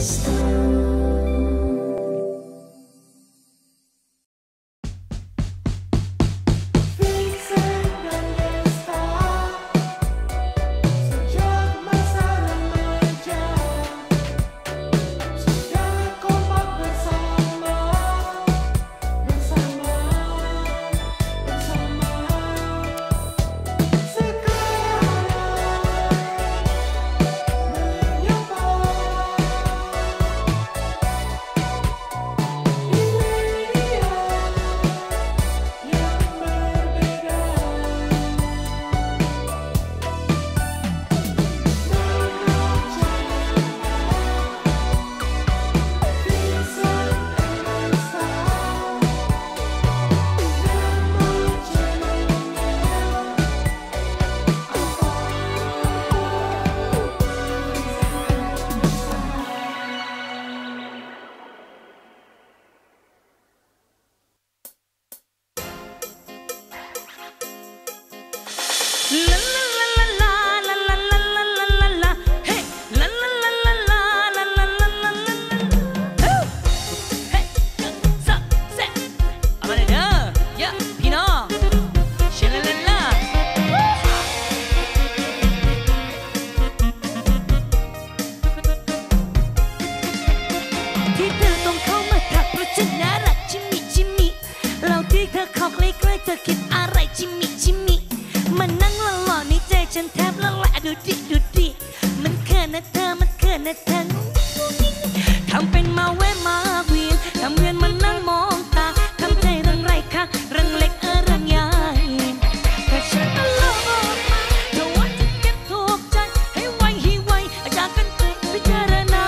Stop. เธอคิด ฉันแทบละลายดูดิดูดิมันเขินนะเธอมันเขินนะเธอทำเป็นมาแวะมาเวียนทำเวียนมันนั่งมองตาทำใจเรื่องไรคะรื่องเล็กเออรื่องใหญ่แต่ฉันตลอดมาเธอว่าจะเก็บถูกใจให้ไวให้ไวจากกันไปพิจารณา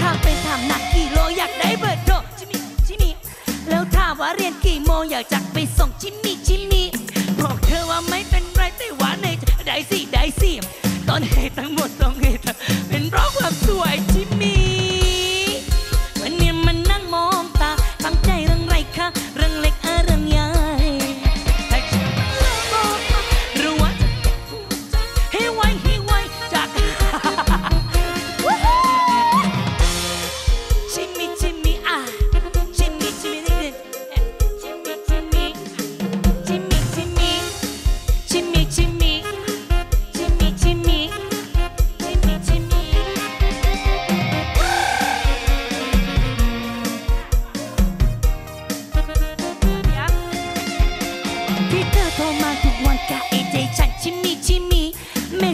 ถ้าเป็นถามหนักกี่โลอยากได้เบอร์โทรจิมมี่จิมมี่แล้วถ้าว่าเรียนกี่โมงอยากจะไปส่งจิม ได้สิได้สิตอนเหตุทั้งหมดต้องเหตุเป็นเพราะ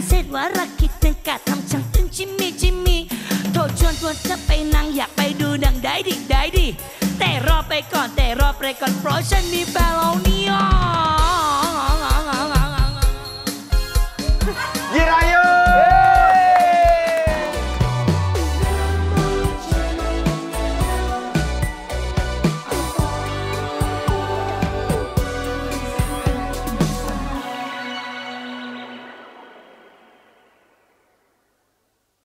เสร็จว่ารักคิดถึงกะทำช่างตึงชิมมี่ชิมมี่โทรชวนชวนจะไปนั่งอยากไปดูดังได้ดิได้ดิแต่รอไปก่อนแต่รอไปก่อนเพราะฉันมีแฟนแล้วเนี่ย